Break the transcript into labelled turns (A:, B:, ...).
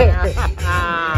A: อ่า